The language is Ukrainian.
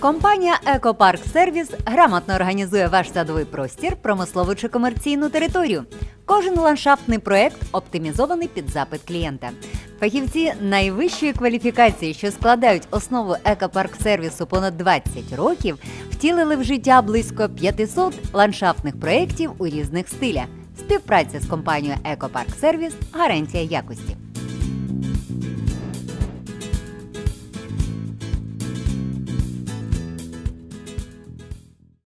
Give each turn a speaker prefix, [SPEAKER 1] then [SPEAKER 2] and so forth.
[SPEAKER 1] Компанія Екопарк Сервіс грамотно організує ваш садовий простір, промислову чи комерційну територію. Кожен ландшафтний проект оптимізований під запит клієнта. Фахівці найвищої кваліфікації, що складають основу екопарк сервісу понад 20 років, втілили в життя близько 500 ландшафтних проєктів у різних стилях. Співпраця з компанією Екопарк Сервіс гарантія якості.